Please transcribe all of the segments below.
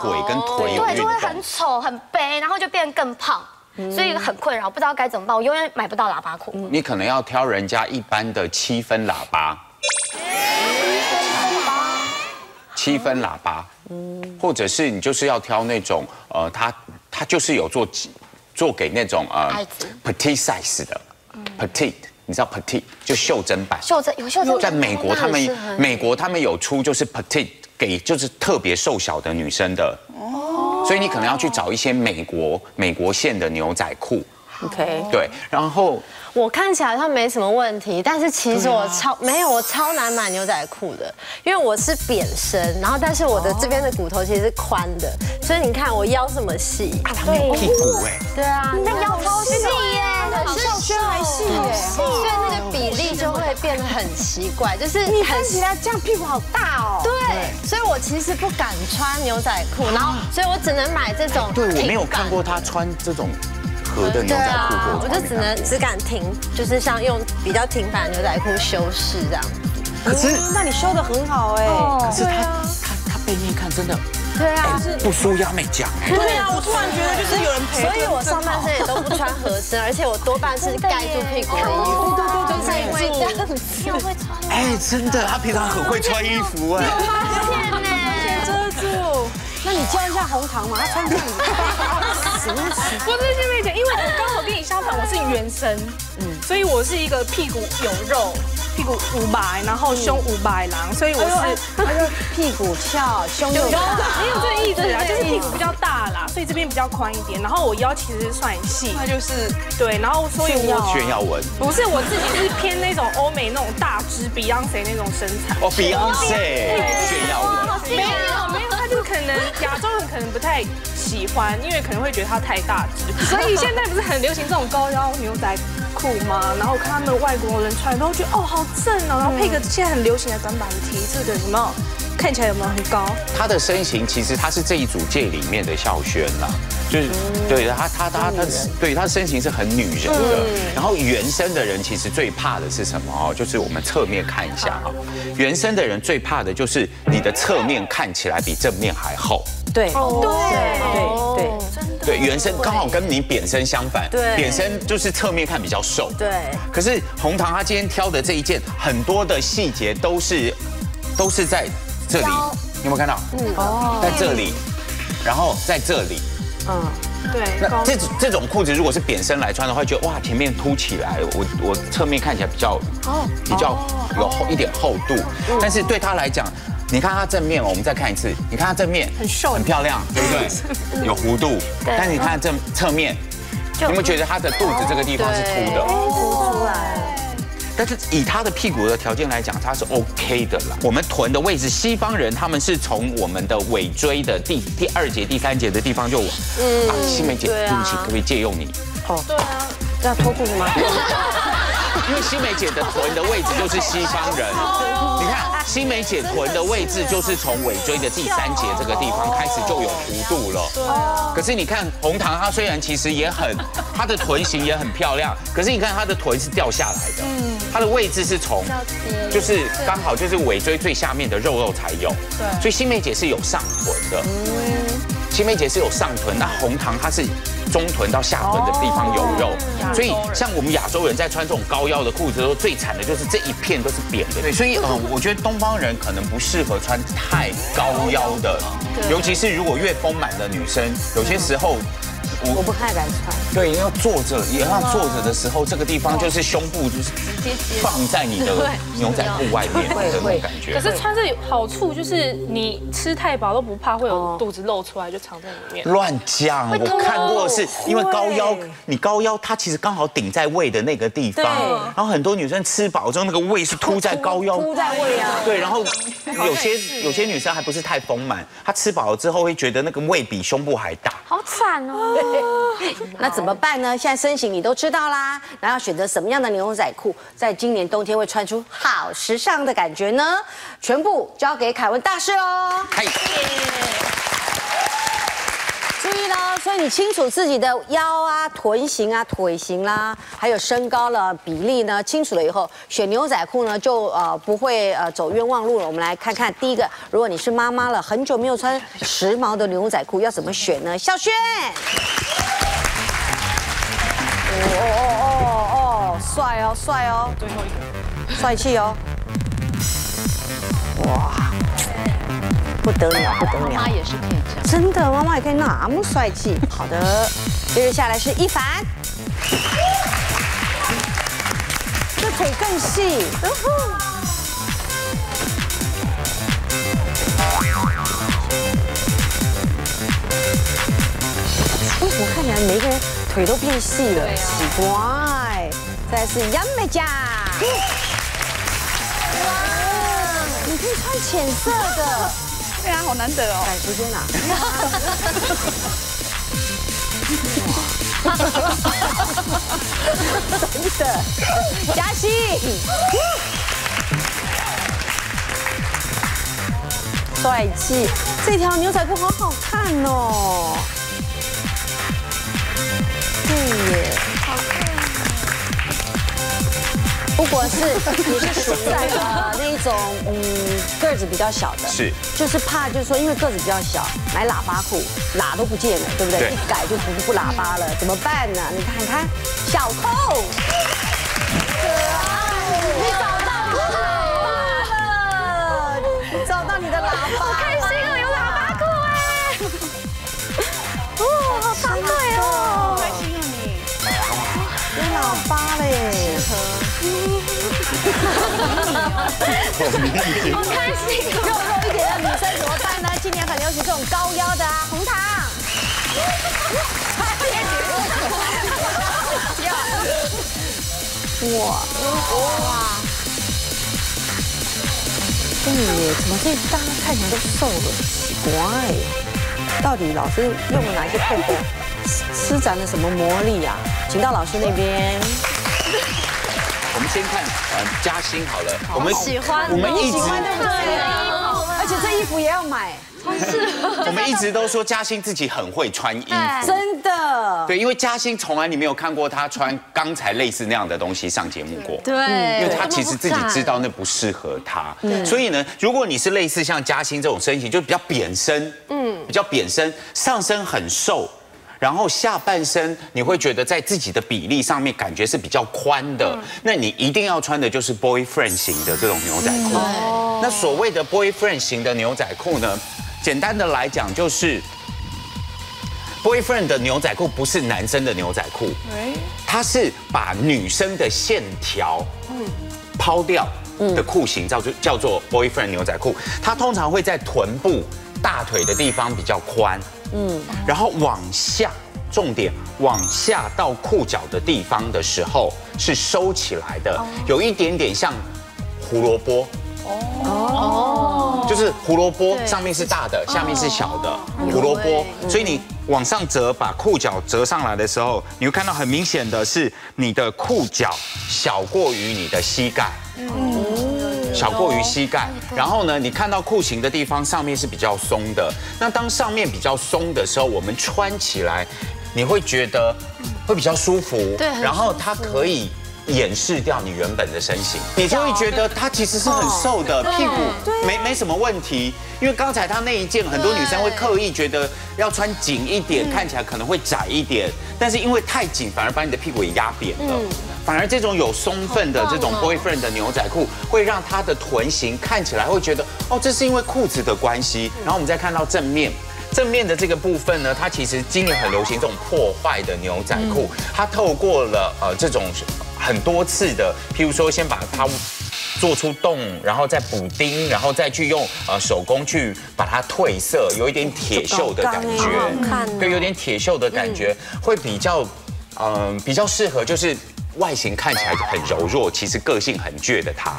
腿跟腿有对，就会很。丑很悲，然后就变更胖，所以很困扰，不知道该怎么办。我永远买不到喇叭裤。你可能要挑人家一般的七分喇叭，七分喇叭，或者是你就是要挑那种呃，它它就是有做做给那种呃 petite size 的。petite，你知道 petite 就袖珍版，袖珍有袖珍，在美国他们美国他们有出就是 petite 给就是特别瘦小的女生的。哦，所以你可能要去找一些美国美国线的牛仔裤，OK，对，然后。我看起来好像没什么问题，但是其实我超没有，我超难买牛仔裤的，因为我是扁身，然后但是我的这边的骨头其实是宽的，所以你看我腰这么细，啊他没有屁股哎，对啊，那腰超细耶，很孝轩还细耶，所以那个比例就会变得很奇怪，就是你看起来这样屁股好大哦。对，所以我其实不敢穿牛仔裤，然后所以我只能买这种。对我没有看过他穿这种合的牛对仔裤我就只能只敢停，就是像用比较平凡的牛仔裤修饰这样。可是那你修的很好哎。可是他他他背面看真的对啊，不输亚美奖哎，对啊，我突然觉得就是有人陪。所以我上半身也都不穿合身，而且我多半是盖住屁股的衣服，就是因为这样子。你会穿，哎，真的，他平常很会穿衣服哎，遮住。那你教一下红糖嘛，他穿这样子。不是新梅姐，因为我刚好跟你相反，我是原生，嗯，所以我是一个屁股有肉，屁股五百，然后胸五百郎，所以我是他就屁股翘，胸有大。没有这个意思啊，就是屁股比较大啦，所以这边比较宽一点，然后我腰其实算细，那就是对，然后所以我炫耀文不是我自己是偏那种欧美那种大只 Beyonce 那种身材。哦，Beyonce 炫耀文。没有没有，他就可能亚洲人可能不太喜欢，因为可能会觉得它太大只，所以现在不是很流行这种高腰牛仔裤吗？然后我看他们外国人穿，都觉得哦好正哦，然后配个现在很流行的短版 T，这个有没有看起来有没有很高？他的身形其实他是这一组界里面的孝轩啦，就是对他他他他对他的身形是很女人的。然后原生的人其实最怕的是什么哦？就是我们侧面看一下哈，原生的人最怕的就是你的侧面看起来比正面还厚。对对对对，对原生刚好跟你扁身相反，对扁身就是侧面看比较瘦。对，可是红糖他今天挑的这一件，很多的细节都是都是在这里，你有没有看到？嗯，哦，在这里，然后在这里。对，那这种这种裤子如果是扁身来穿的话，觉得哇前面凸起来，我我侧面看起来比较比较有厚一点厚度，但是对他来讲。你看他正面，我们再看一次。你看他正面很瘦很漂亮，对不对？有弧度。但你看正侧面，你有没有觉得他的肚子这个地方是凸的？但是以他的屁股的条件来讲，他是 OK 的啦。我们臀的位置，西方人他们是从我们的尾椎的第第二节、第三节的地方就往。嗯啊，新梅姐，对不起，可不可以借用你？好。对啊要脱裤子吗？因为新梅姐的臀的位置就是西方人。你看，新梅姐臀的位置就是从尾椎的第三节这个地方开始就有弧度了。可是你看红糖，她虽然其实也很，她的臀型也很漂亮，可是你看她的臀是掉下来的，她的位置是从，就是刚好就是尾椎最下面的肉肉才有。对，所以新梅姐是有上臀的。新梅姐是有上臀，那红糖它是中臀到下臀的地方有肉，所以像我们亚洲人在穿这种高腰的裤子的时候，最惨的就是这一片都是扁的。对，所以呃，我觉得东方人可能不适合穿太高腰的，尤其是如果越丰满的女生，有些时候。我不太敢穿。对，要坐着，也要坐着的时候，这个地方就是胸部就是放在你的牛仔裤外面的那种感觉可。是穿着有好处，就是你吃太饱都不怕会有肚子露出来，就藏在里面。乱讲，我看过的是因为高腰，你高腰它其实刚好顶在胃的那个地方，然后很多女生吃饱之后那个胃是凸在高腰，凸在胃啊。对，然后有些有些女生还不是太丰满，她吃饱了之后会觉得那个胃比胸部还大。好惨哦。那怎么办呢？现在身形你都知道啦，然后选择什么样的牛仔裤，在今年冬天会穿出好时尚的感觉呢？全部交给凯文大师喽。嗨，注意喽，所以你清楚自己的腰啊、臀型啊、腿型啦，还有身高了比例呢，清楚了以后，选牛仔裤呢就呃不会呃走冤枉路了。我们来看看第一个，如果你是妈妈了，很久没有穿时髦的牛仔裤，要怎么选呢？小轩，哦哦哦哦，帅哦帅哦，最后一个，帅气哦，哇，不得了不得了。妈妈也是可以这样。真的，妈妈也可以那么帅气。好的，接着下来是一凡，这腿更细。为什么看起来每个人腿都变细了？奇怪。再来是杨美嘉，哇，你可以穿浅色的。对啊，好难得哦。赶时间啊！真的，嘉欣，帅气，这条牛仔裤好好看哦。对耶，果是你是属于呃那一种嗯个子比较小的，是就是怕就是说因为个子比较小，买喇叭裤喇都不见了，对不对？一改就不不喇叭了，怎么办呢？你看看小扣，好开心肉！肉一点的女生怎么办呢？今年很流行这种高腰的啊，红糖。哇哇！对耶，怎么这大家看起来都瘦了？奇怪，到底老师用了哪一些配方，施施展了什么魔力啊？请到老师那边。先看呃嘉欣好了，我们喜欢我们一直喜欢对不对？而且这衣服也要买，我们一直都说嘉欣自己很会穿衣服。真的。对，因为嘉欣从来你没有看过她穿刚才类似那样的东西上节目过。对，因为她其实自己知道那不适合她，所以呢，如果你是类似像嘉欣这种身形，就比较扁身，嗯，比较扁身，上身很瘦，然后下半身你会觉得在自己的比例上面感觉是比较宽的，那你一定要穿的就是 boyfriend 型的这种牛仔裤。那所谓的 boyfriend 型的牛仔裤呢，简单的来讲就是。boyfriend 的牛仔裤不是男生的牛仔裤，它是把女生的线条抛掉的裤型，叫做叫做 boyfriend 牛仔裤。它通常会在臀部、大腿的地方比较宽，嗯，然后往下，重点往下到裤脚的地方的时候是收起来的，有一点点像胡萝卜。哦。就是胡萝卜上面是大的，下面是小的胡萝卜，所以你往上折，把裤脚折上来的时候，你会看到很明显的是你的裤脚小过于你的膝盖，小过于膝盖。然后呢，你看到裤型的地方上面是比较松的。那当上面比较松的时候，我们穿起来你会觉得会比较舒服，对然后它可以。掩饰掉你原本的身形，你就会觉得它其实是很瘦的，屁股没没什么问题。因为刚才她那一件，很多女生会刻意觉得要穿紧一点，看起来可能会窄一点，但是因为太紧，反而把你的屁股也压扁了。反而这种有松份的这种 boyfriend 的牛仔裤，会让它的臀型看起来会觉得，哦，这是因为裤子的关系。然后我们再看到正面。正面的这个部分呢，它其实今年很流行这种破坏的牛仔裤，它透过了呃这种很多次的，譬如说先把它做出洞，然后再补丁，然后再去用呃手工去把它褪色，有一点铁锈的感觉，对，有点铁锈的感觉，会比较嗯比较适合就是外形看起来很柔弱，其实个性很倔的他。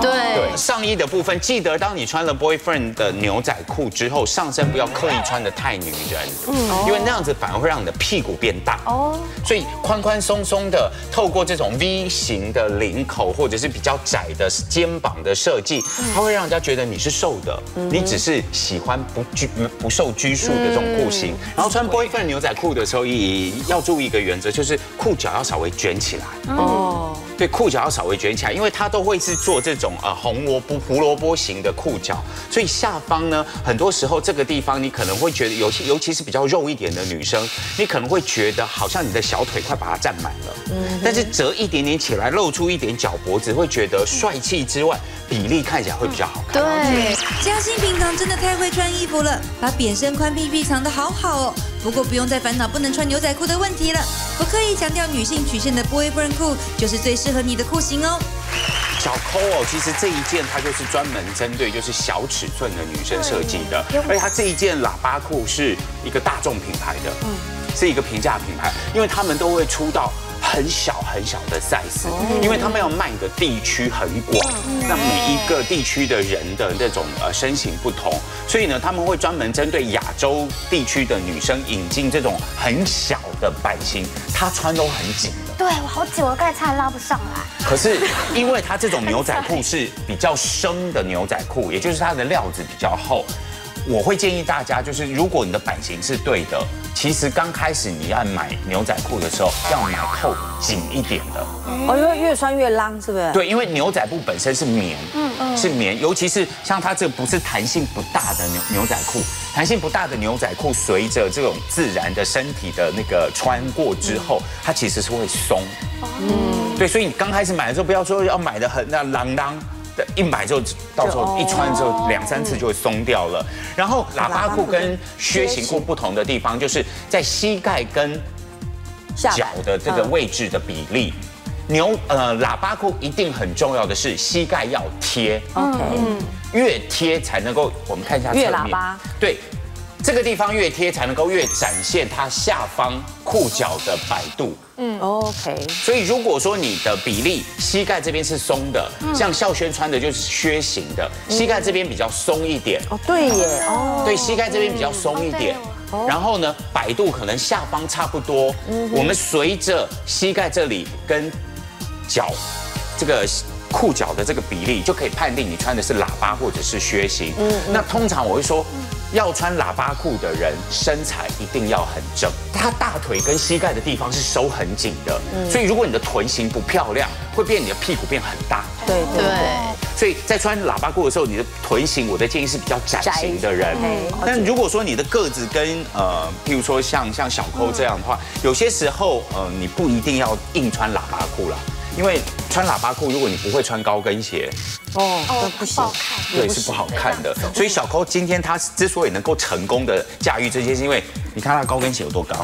对，上衣的部分，记得当你穿了 boyfriend 的牛仔裤之后，上身不要刻意穿的太女人，嗯，因为那样子反而会让你的屁股变大。哦。所以宽宽松松的，透过这种 V 型的领口或者是比较窄的肩膀的设计，它会让人家觉得你是瘦的，你只是喜欢不拘不受拘束的这种裤型。然后穿 boyfriend 牛仔裤的时候，也要注意一个原则，就是裤脚要稍微卷起来。哦。对，裤脚要稍微卷起来，因为它都会是做这种呃红萝卜胡萝卜型的裤脚，所以下方呢，很多时候这个地方你可能会觉得，尤其尤其是比较肉一点的女生，你可能会觉得好像你的小腿快把它占满了，但是折一点点起来，露出一点脚脖子，会觉得帅气之外，比例看起来会比较好看。对，嘉欣平常真的太会穿衣服了，把扁身宽屁屁藏得好好哦。不过不用再烦恼不能穿牛仔裤的问题了，我刻意强调女性曲线的 boyfriend 裤就是最适合你的裤型哦。小扣哦，其实这一件它就是专门针对就是小尺寸的女生设计的，而且它这一件喇叭裤是一个大众品牌的，嗯，是一个平价品牌，因为他们都会出到。很小很小的 size，因为他们要卖的地区很广，那每一个地区的人的那种呃身形不同，所以呢他们会专门针对亚洲地区的女生引进这种很小的版型，她穿都很紧的。对我好紧，我刚才差点拉不上来。可是因为它这种牛仔裤是比较生的牛仔裤，也就是它的料子比较厚。我会建议大家，就是如果你的版型是对的，其实刚开始你要买牛仔裤的时候，要买扣紧一点的。哦，因为越穿越浪，是不是？对，因为牛仔布本身是棉，嗯嗯，是棉，尤其是像它这不是弹性不大的牛牛仔裤，弹性不大的牛仔裤，随着这种自然的身体的那个穿过之后，它其实是会松。嗯，对，所以你刚开始买的时候，不要说要买的很那啷啷。一买就到时候一穿之后两三次就会松掉了。然后喇叭裤跟靴型裤不同的地方，就是在膝盖跟脚的这个位置的比例。牛呃喇叭裤一定很重要的是膝盖要贴，OK，越贴才能够我们看一下侧面，对。这个地方越贴才能够越展现它下方裤脚的摆度。嗯，OK。所以如果说你的比例膝盖这边是松的，像孝轩穿的就是靴型的，膝盖这边比较松一点。哦，对耶。哦，对，膝盖这边比较松一点。然后呢，摆度可能下方差不多。嗯，我们随着膝盖这里跟脚这个裤脚的这个比例，就可以判定你穿的是喇叭或者是靴型。嗯，那通常我会说。要穿喇叭裤的人，身材一定要很正，他大腿跟膝盖的地方是收很紧的，所以如果你的臀型不漂亮，会变你的屁股变很大。对对。所以在穿喇叭裤的时候，你的臀型，我的建议是比较窄型的人。但如果说你的个子跟呃，譬如说像像小抠这样的话，有些时候呃，你不一定要硬穿喇叭裤了。因为穿喇叭裤，如果你不会穿高跟鞋，哦，不不好看，对，是不好看的。所以小抠今天他之所以能够成功的驾驭这些，是因为你看他高跟鞋有多高，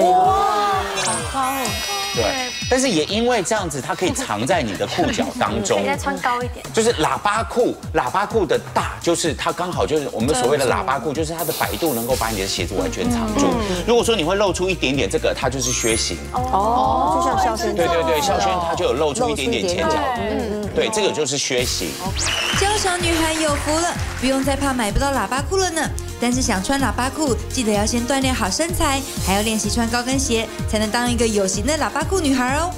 哇，好高哦。对，但是也因为这样子，它可以藏在你的裤脚当中。应该穿高一点。就是喇叭裤，喇叭裤的大，就是它刚好就是我们所谓的喇叭裤，就是它的摆度能够把你的鞋子完全藏住。如果说你会露出一点点这个，它就是靴型。哦，就像肖轩。对对对，肖轩他就有露出一点点前脚。嗯嗯。对，这个就是靴型。娇小女孩有福了，不用再怕买不到喇叭裤了呢。但是想穿喇叭裤，记得要先锻炼好身材，还要练习穿高跟鞋，才能当一个有型的喇叭裤女孩哦。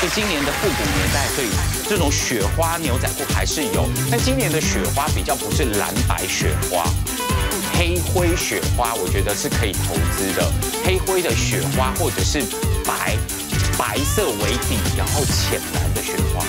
是今年的复古年代，所以这种雪花牛仔裤还是有。但今年的雪花比较不是蓝白雪花，黑灰雪花，我觉得是可以投资的。黑灰的雪花，或者是白白色为底，然后浅蓝的雪花。